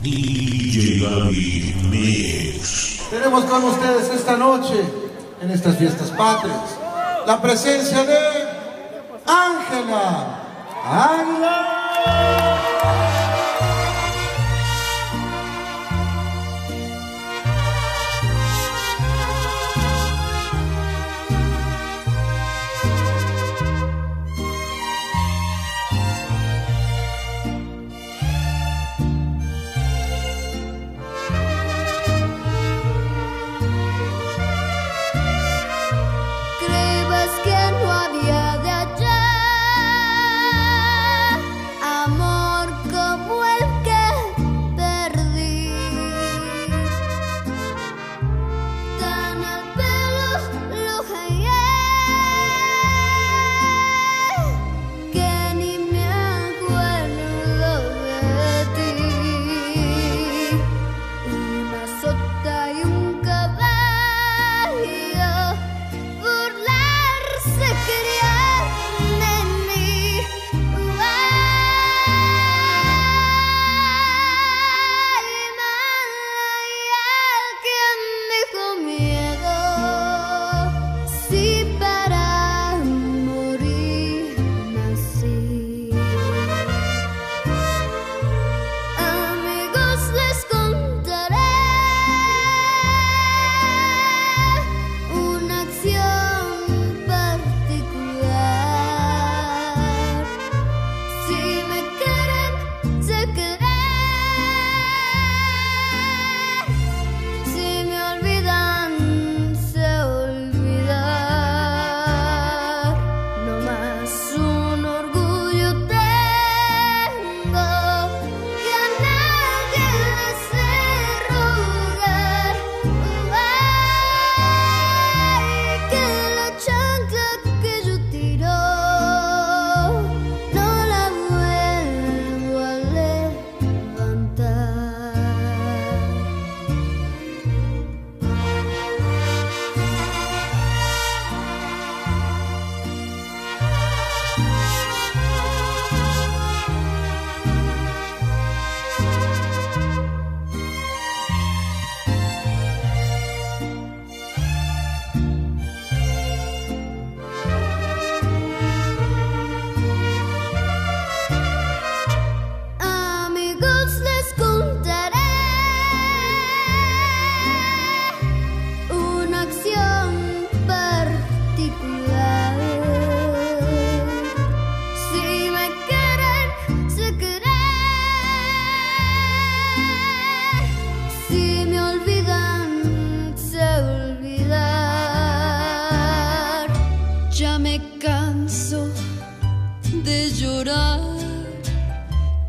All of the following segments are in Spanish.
DJ David Mix. Tenemos con ustedes esta noche, en estas fiestas patrias, la presencia de Ángela. Ángela.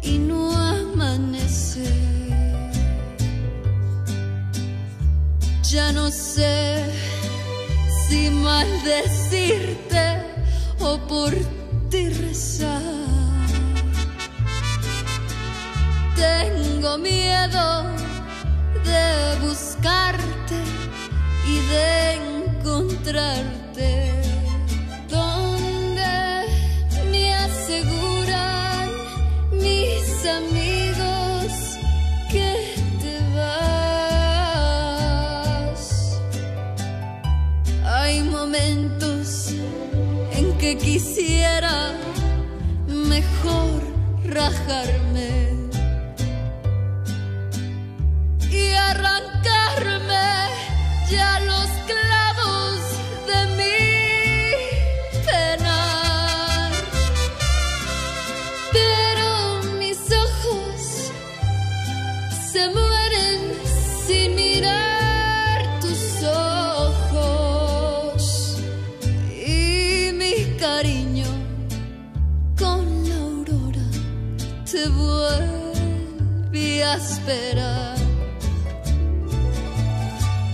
y no amanecer. Ya no sé si maldecirte o por ti rezar. Tengo miedo de buscarte y de encontrarte.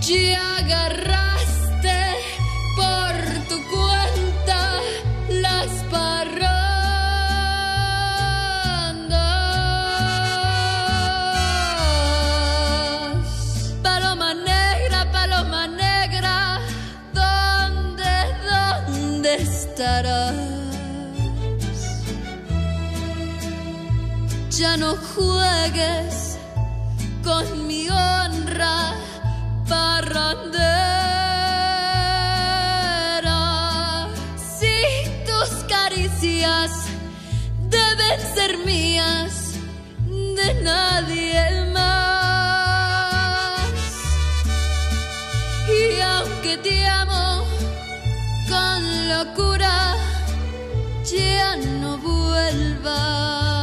y agarraste por tu cuenta las parrandas. Paloma negra, paloma negra, ¿dónde, dónde estarás? Ya no juegues con mi si tus caricias deben ser mías, de nadie más. Y aunque te amo con locura, ya no vuelvas.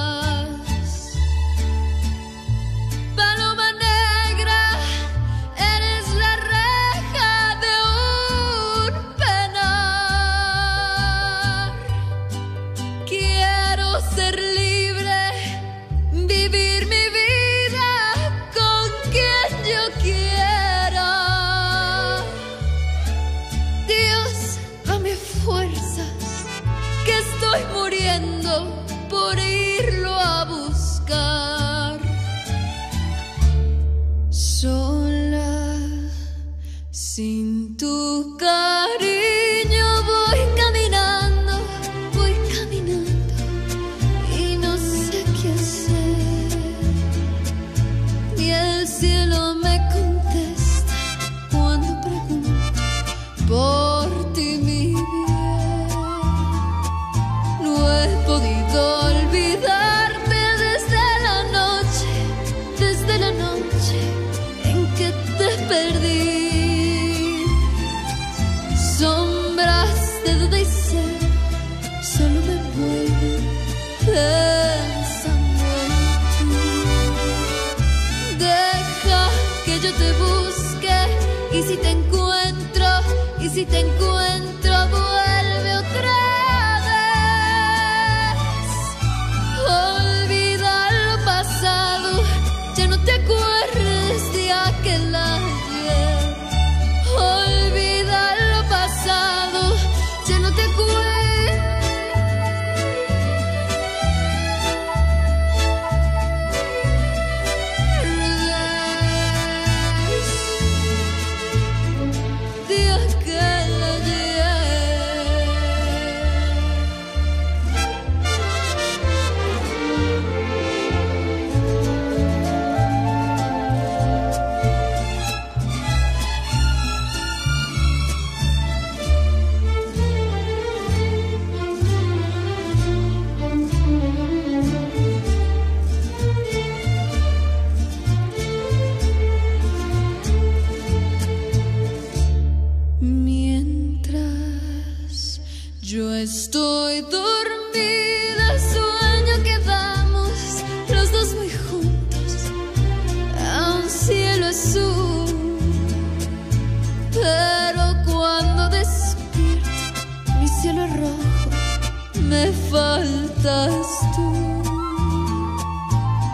Muriendo por irlo a buscar. Sola, sin tu cariño y si te encuentro, vuelve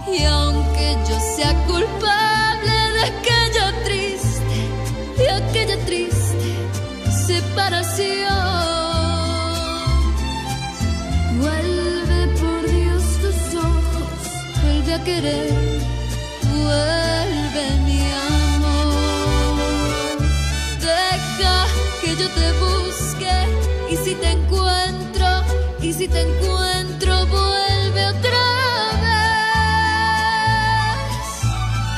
Y aunque yo sea culpable de aquella triste, de aquella triste separación, vuelve por Dios tus ojos, vuelve a querer, vuelve mi amor. Deja que yo te busque y si te encuentro, y si te encuentro, vuelve otra vez.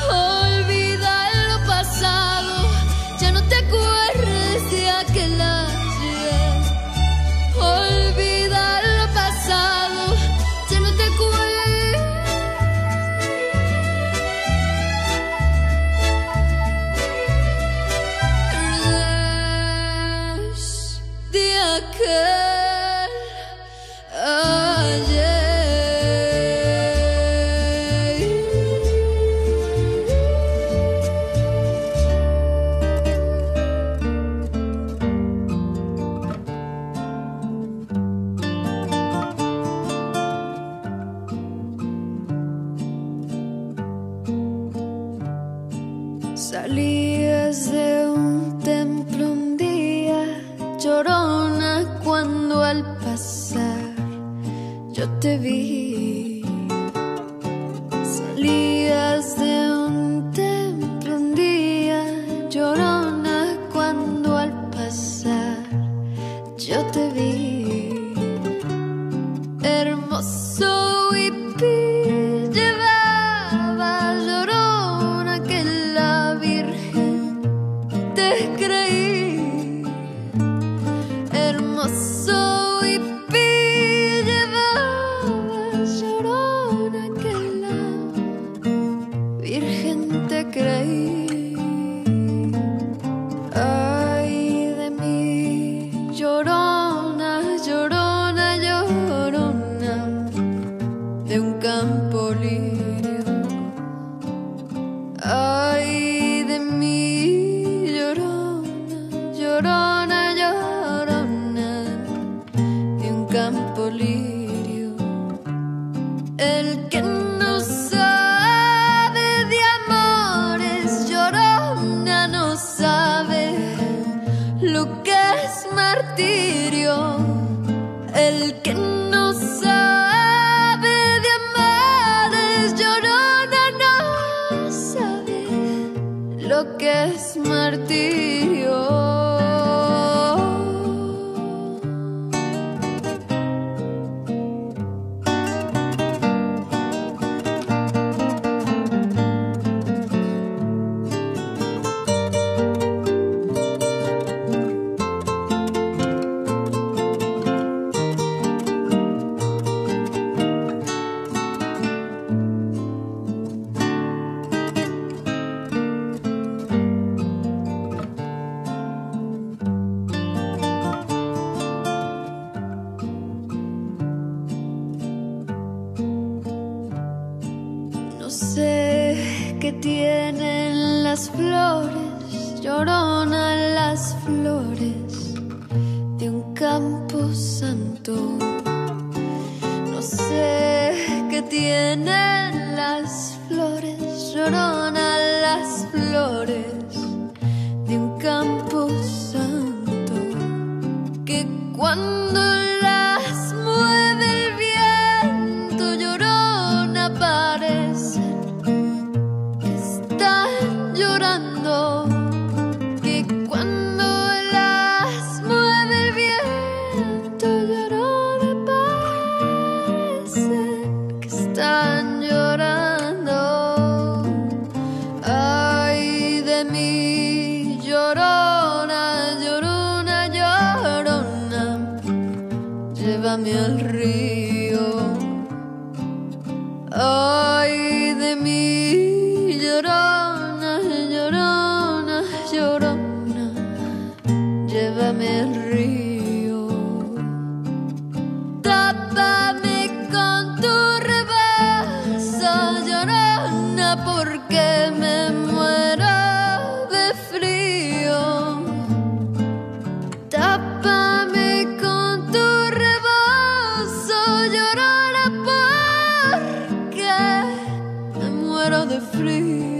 Olvida lo pasado, ya no te acuerdes de aquel ayer. Olvida lo pasado, ya no te acuerdes de aquel Salías de un templo un día, llorona cuando al pasar yo te vi. Salías de trampolino. Ay de mí, llorona, llorona. ti. Llorando. Muero de